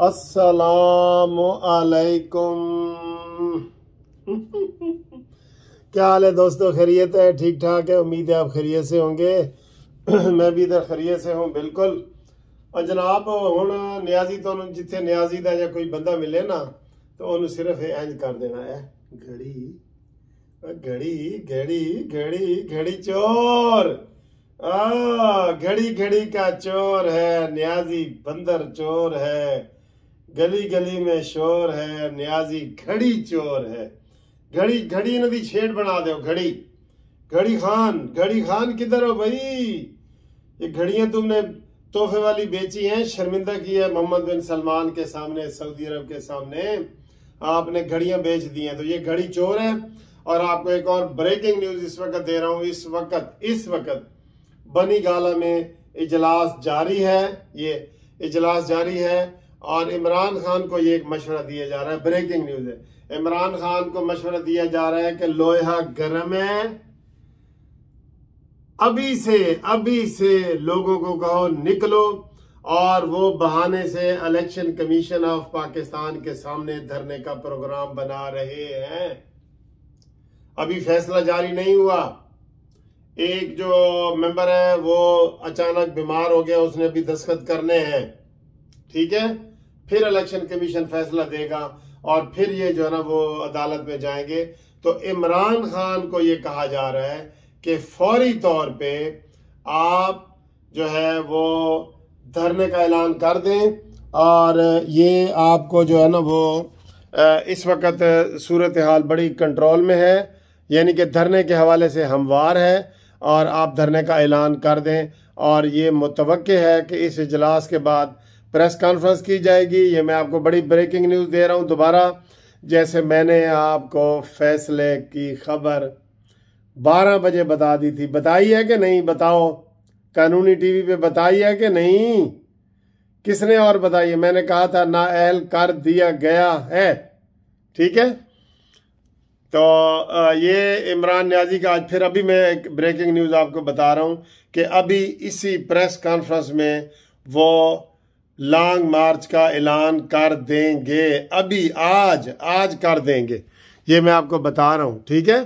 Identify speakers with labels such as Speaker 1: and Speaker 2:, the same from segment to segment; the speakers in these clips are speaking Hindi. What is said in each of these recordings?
Speaker 1: अस्सलाम वालेकुम क्या हाल है दोस्तों? खैरियत है? ठीक ठाक है? उम्मीद है आप खैरियत से होंगे। मैं भी इधर खैरियत से हूँ, बिल्कुल। और जनाब हूँ न्याजी तो जिथे न्याजी का या कोई बंदा मिले ना तो उन्होंने सिर्फ़ इंज कर देना है। घड़ी घड़ी घड़ी घड़ी घड़ी चोर। आ, घड़ी घड़ी का चोर है। न्याजी बंदर चोर है। गली गली में शोर है, न्याजी घड़ी चोर है। घड़ी घड़ी नदी छेड़ बना दो, घड़ी। घड़ी खान घड़ी खान किधर हो भाई? ये घड़ियाँ तुमने तोहफे वाली बेची हैं, शर्मिंदा की है मोहम्मद बिन सलमान के सामने, सऊदी अरब के सामने। आपने घड़ियाँ बेच दी हैं तो ये घड़ी चोर है। और आपको एक और ब्रेकिंग न्यूज़ इस वक्त दे रहा हूँ, इस वक्त इस वक्त। बनी गाला में इजलास जारी है, ये इजलास जारी है। और इमरान खान को ये एक मशवरा दिया जा रहा है। ब्रेकिंग न्यूज़ है। इमरान खान को मशवरा दिया जा रहा है कि लोहा गर्म है। अभी से अभी से लोगों को कहो निकलो और वो बहाने से इलेक्शन कमीशन ऑफ़ पाकिस्तान के सामने धरने का प्रोग्राम बना रहे हैं। अभी फैसला जारी नहीं हुआ। एक जो मेंबर है, वो अचानक बीमार हो गया, उसने अभी दस्तखत करने हैं। ठीक है? फिर इलेक्शन कमीशन फैसला देगा और फिर ये जो है ना वो अदालत में जाएँगे। तो इमरान खान को ये कहा जा रहा है कि फौरी तौर पे आप जो है वो धरने का ऐलान कर दें और ये आपको जो है ना वो इस वक्त सूरत हाल बड़ी कंट्रोल में है। यानी कि धरने के हवाले से हमवार है और आप धरने का ऐलान कर दें। और ये मुतव है कि इस इजलास के बाद प्रेस कॉन्फ्रेंस की जाएगी। ये मैं आपको बड़ी ब्रेकिंग न्यूज़ दे रहा हूँ दोबारा। जैसे मैंने आपको फैसले की खबर 12 बजे बता दी थी। बताई है कि नहीं? बताओ। कानूनी टीवी पे बताई है कि नहीं? किसने और बताई है? मैंने कहा था नाअहल कर दिया गया है। ठीक है? तो ये इमरान न्याजी का आज फिर अभी मैं एक ब्रेकिंग न्यूज़ आपको बता रहा हूँ कि अभी इसी प्रेस कॉन्फ्रेंस में वो लॉन्ग मार्च का ऐलान कर देंगे। अभी आज आज कर देंगे। ये मैं आपको बता रहा हूँ, ठीक है?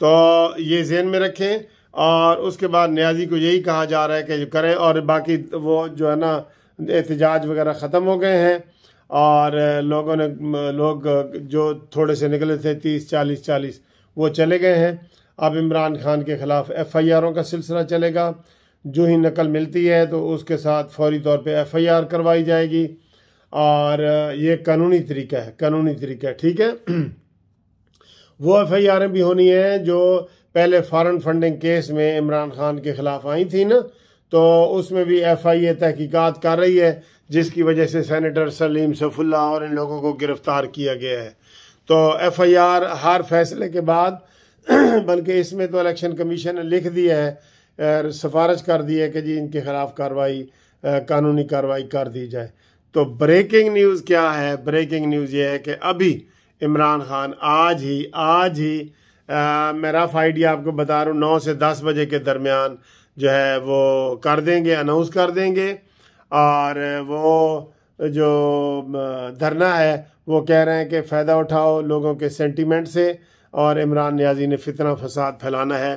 Speaker 1: तो ये जेन में रखें और उसके बाद न्याजी को यही कहा जा रहा है कि करें और बाकी वो जो है ना, एहतजाज वगैरह ख़त्म हो गए हैं और लोगों ने, लोग जो थोड़े से निकले थे, तीस, चालीस चालीस, वो चले गए हैं। अब इमरान खान के ख़िलाफ़ एफ़ आई आरों का सिलसिला चलेगा। जो ही नकल मिलती है तो उसके साथ फौरी तौर पे एफ़ आई आर करवाई जाएगी। और ये कानूनी तरीका है, कानूनी तरीका ठीक है? वो एफ़ आई भी होनी है जो पहले फॉरेन फंडिंग केस में इमरान खान के ख़िलाफ़ आई थी ना तो उसमें भी एफ़ आई ए तहकीकात कर रही है, जिसकी वजह से सेनेटर सलीम सफुल्ला और इन लोगों को गिरफ़्तार किया गया है। तो एफ़ आई आर हर फैसले के बाद बल्कि इसमें तो इलेक्शन कमीशन ने लिख दिया है सिफारिश कर दी है कि जी इनके खिलाफ कार्रवाई कानूनी कार्रवाई कर दी जाए। तो ब्रेकिंग न्यूज़ क्या है? ब्रेकिंग न्यूज़ ये है कि अभी इमरान खान आज ही आज ही आ, मैं रफ आइडिया आपको बता रहा हूँ नौ से दस बजे के दरमियान जो है वो कर देंगे अनाउंस कर देंगे। और वो जो धरना है वो कह रहे हैं कि फ़ायदा उठाओ लोगों के सेंटीमेंट से और इमरान न्याजी ने फितना फसाद फैलाना है।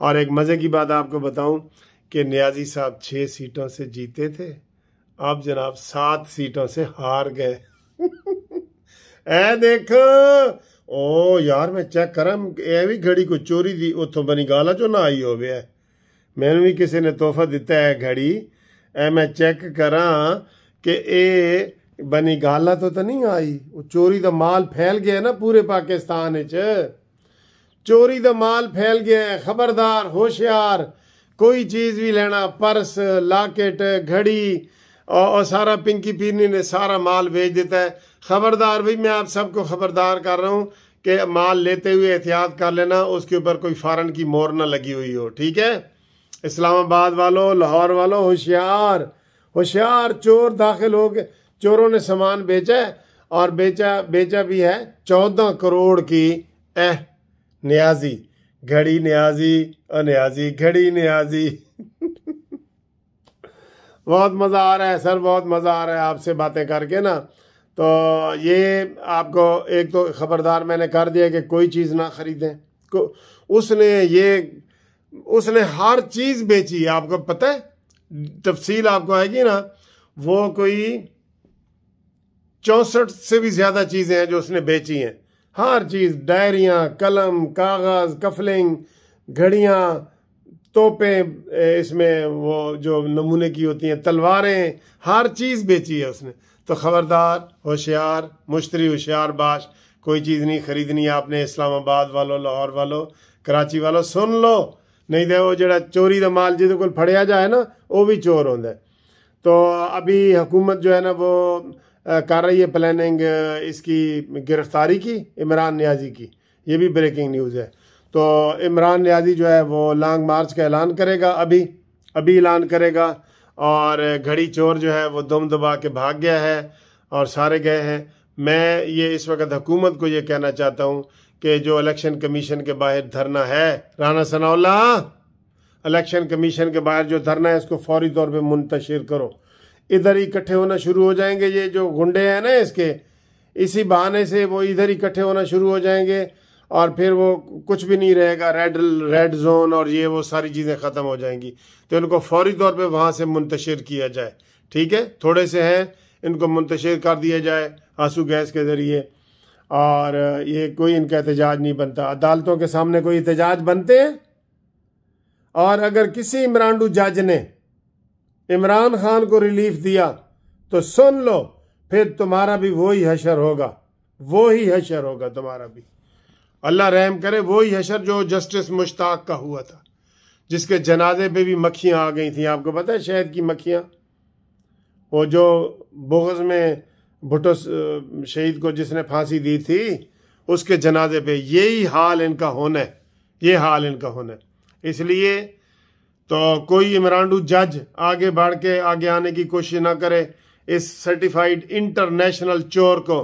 Speaker 1: और एक मज़े की बात आपको बताऊं कि न्याजी साहब छः सीटों से जीते थे अब जनाब सात सीटों से हार गए ए देखो ओ यार मैं चेक करा ਇਹ ਵੀ ਘੜੀ ਕੋਈ ਚੋਰੀ ਦੀ ਉੱਥੋਂ ਬਣੀ ਗਾਲਾ ਚੋਂ ਨਾ ਆਈ ਹੋਵੇ ਮੈਨੂੰ ਵੀ ਕਿਸੇ ਨੇ ਤੋਹਫਾ ਦਿੱਤਾ ਹੈ ਘੜੀ ਐ ਮੈਂ ਚੈੱਕ ਕਰਾਂ ਕਿ ਇਹ ਬਣੀ ਗਾਲਾ ਤੋਂ ਤਾਂ ਨਹੀਂ ਆਈ ਉਹ ਚੋਰੀ ਦਾ ਮਾਲ ਫੈਲ ਗਿਆ ਨਾ ਪੂਰੇ ਪਾਕਿਸਤਾਨ ਵਿੱਚ ਚੋਰੀ ਦਾ ਮਾਲ ਫੈਲ ਗਿਆ ਹੈ ਖਬਰਦਾਰ ਹੋਸ਼ਿਆਰ कोई चीज़ भी लेना पर्स लाकेट घड़ी और, और सारा पिंकी पीनी ने सारा माल भेज देता है खबरदार भाई मैं आप सबको खबरदार कर रहा हूँ कि माल लेते हुए एहतियात कर लेना उसके ऊपर कोई फ़ारन की मोर ना लगी हुई हो ठीक है इस्लामाबाद वालों लाहौर वालों होशियार होशियार चोर दाखिल हो गए चोरों ने सामान बेचा है और बेचा बेचा भी है चौदह करोड़ की एह न्याजी, घड़ी न्याजी और न्याजी घड़ी न्याजी। बहुत मज़ा आ रहा है, सर, बहुत मज़ा आ रहा है आपसे बातें करके ना। तो ये आपको एक तो ख़बरदार मैंने कर दिया कि कोई चीज़ ना ख़रीदें। को, उसने ये, उसने हर चीज़ बेची, आपको पता है? तफसील आपको आएगी ना, वो कोई चौंसठ से भी ज़्यादा चीज़ें हैं जो उसने बेची हैं। हर चीज़, डायरियाँ, कलम, कागज़, कफलिंग, घड़ियाँ, तोपें इसमें वो जो नमूने की होती हैं, तलवारें, हर चीज़ बेची है उसने। तो ख़बरदार, होशियार, मुश्तरी होशियार बाश कोई चीज़ नहीं ख़रीदनी आपने, इस्लामाबाद वालों, लाहौर वालों, कराची वालों, सुन लो। नहीं तो वो जरा चोरी का माल जिद को फड़िया जाए ना, वो भी चोर होंगे तो अभी हुकूमत जो है ना, वो कर रही है प्लानिंग इसकी गिरफ्तारी की, इमरान न्याजी की। ये भी ब्रेकिंग न्यूज़ है। तो इमरान न्याजी जो है, वो लॉन्ग मार्च का ऐलान करेगा अभी अभी ऐलान करेगा और घड़ी चोर जो है, वो दम दबा के भाग गया है और सारे गए हैं। मैं ये इस वक्त हुकूमत को ये कहना चाहता हूँ कि जो इलेक्शन कमीशन के बाहर धरना है राना सनाउल्ला इलेक्शन कमीशन के बाहर जो धरना है, इसको फौरी तौर पे मुंतशिर करो। इधर ही इकट्ठे होना शुरू हो जाएँगे ये जो गुंडे हैं ना इसके, इसी बहाने से वो इधर ही इकट्ठे होना शुरू हो जाएँगे और फिर वो कुछ भी नहीं रहेगा रेड रेड जोन और ये वो सारी चीज़ें ख़त्म हो जाएँगी। तो इनको फौरी तौर पे वहाँ से मुंतशिर किया जाए। ठीक है? थोड़े से हैं, इनको मुंतशिर कर दिया जाए आँसू गैस के ज़रिए। और ये कोई इनका एहतजाज नहीं बनता। अदालतों के सामने कोई एहतजाज बनते हैं? और अगर किसी इमरानडू जज ने इमरान खान को रिलीफ दिया तो सुन लो, फिर तुम्हारा भी वही हशर होगा वो ही हशर होगा तुम्हारा भी। अल्लाह रहम करे वो ही हशर जो जस्टिस मुश्ताक का हुआ था, जिसके जनाजे पे भी मक्खियाँ आ गई थी। आपको पता है शहद की मक्खियाँ? वो जो बोगज में भुटो शहीद को जिसने फांसी दी थी, उसके जनाजे पे यही हाल इनका होना है, ये हाल इनका होना है। इसलिए तो कोई इमरानडू जज आगे बढ़ के आगे आने की कोशिश ना करे इस सर्टिफाइड इंटरनेशनल चोर को।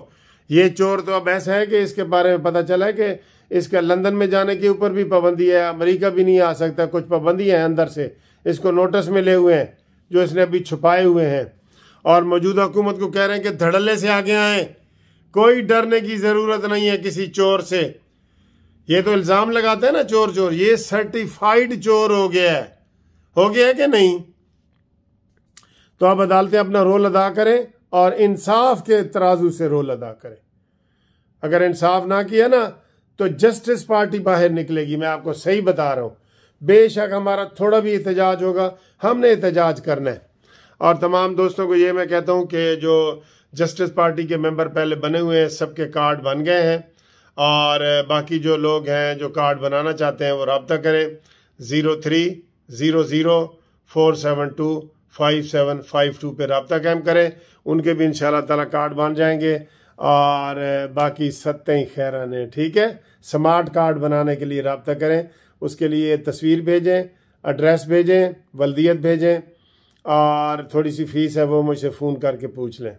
Speaker 1: ये चोर तो अब ऐसा है कि इसके बारे में पता चला है कि इसका लंदन में जाने के ऊपर भी पाबंदी है, अमेरिका भी नहीं आ सकता, कुछ पाबंदी है अंदर से। इसको नोटिस मिले हुए हैं, जो इसने अभी छुपाए हुए हैं। और मौजूदा हुकूमत को कह रहे हैं कि धड़ल्ले से आगे आए। कोई डरने की ज़रूरत नहीं है किसी चोर से। ये तो इल्ज़ाम लगाते हैं ना चोर चोर ये सर्टिफाइड चोर हो गया है। हो गया कि नहीं? तो अब अदालतें अपना रोल अदा करें और इंसाफ के तराजू से रोल अदा करें। अगर इंसाफ ना किया ना तो जस्टिस पार्टी बाहर निकलेगी। मैं आपको सही बता रहा हूँ। बेशक हमारा थोड़ा भी एहतजाज होगा। हमने एहतजाज करना है। और तमाम दोस्तों को ये मैं कहता हूँ कि जो जस्टिस पार्टी के मेंबर पहले बने हुए हैं, सबके कार्ड बन गए हैं। और बाकी जो लोग हैं, जो कार्ड बनाना चाहते हैं, वो रबता करें। Zero three zero zero four seven two five seven five two पर रबता कैम करें। उनके भी इन ताला कार्ड बन जाएँगे। और बाकी सत्ते खैर ने ठीक है? स्मार्ट कार्ड बनाने के लिए रबता करें। उसके लिए तस्वीर भेजें, एड्रेस भेजें, वल्दियत भेजें। और थोड़ी सी फ़ीस है, वो मुझसे फ़ोन करके पूछ लें।